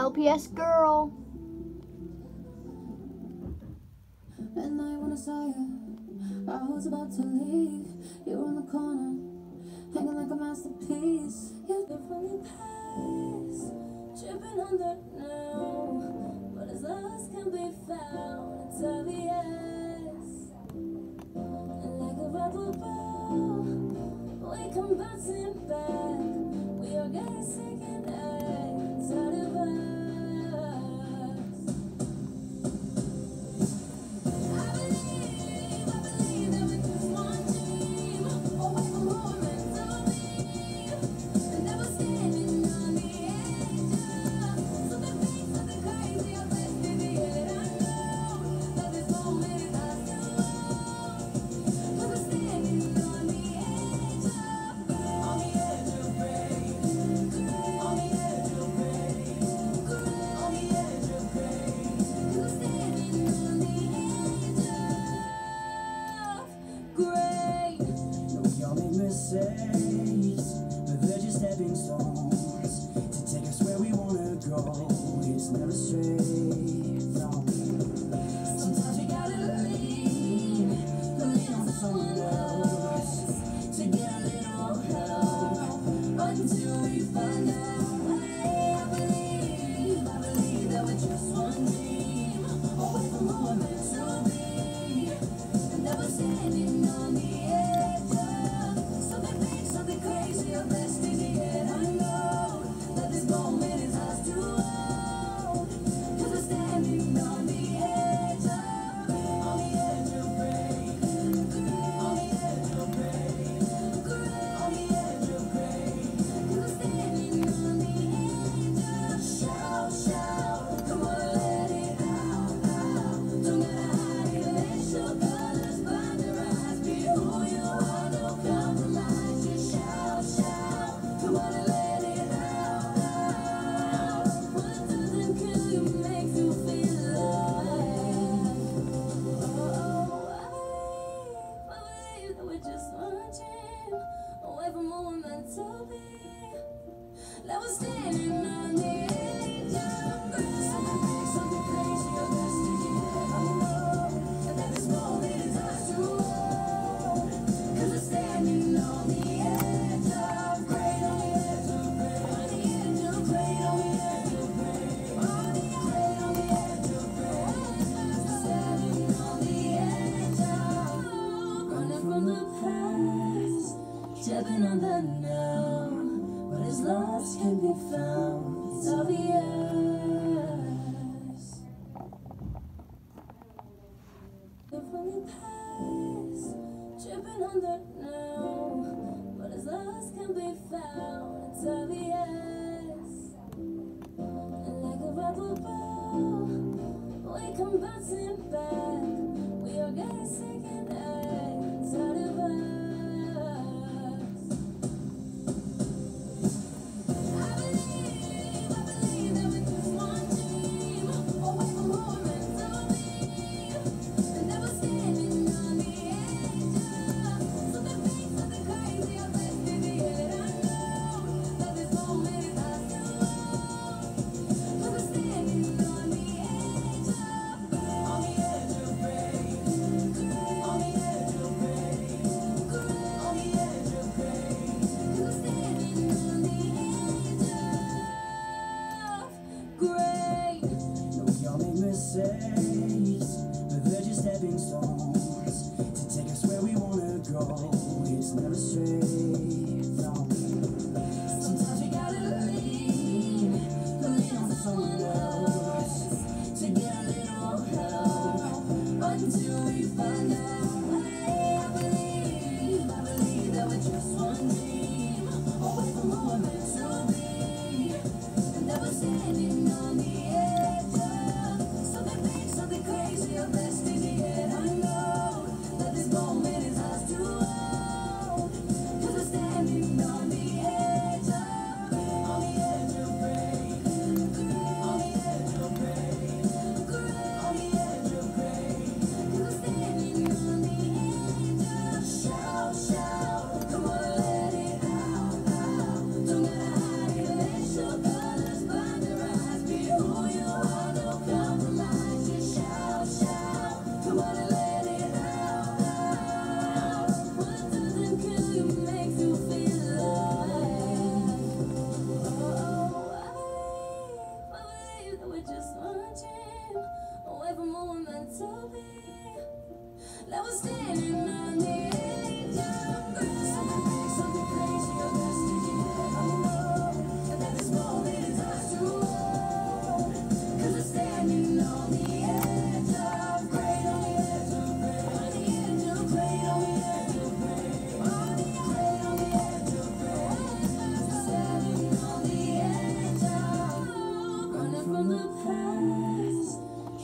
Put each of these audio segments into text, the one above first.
LPS girl. And I wanna saw you, I was about to leave. You were in the corner, hanging like a masterpiece. You're been from your tripping on that now. But as lost can be found. the best.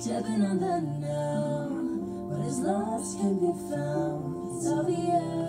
stepping on the now, but his lost can be found. It's obvious.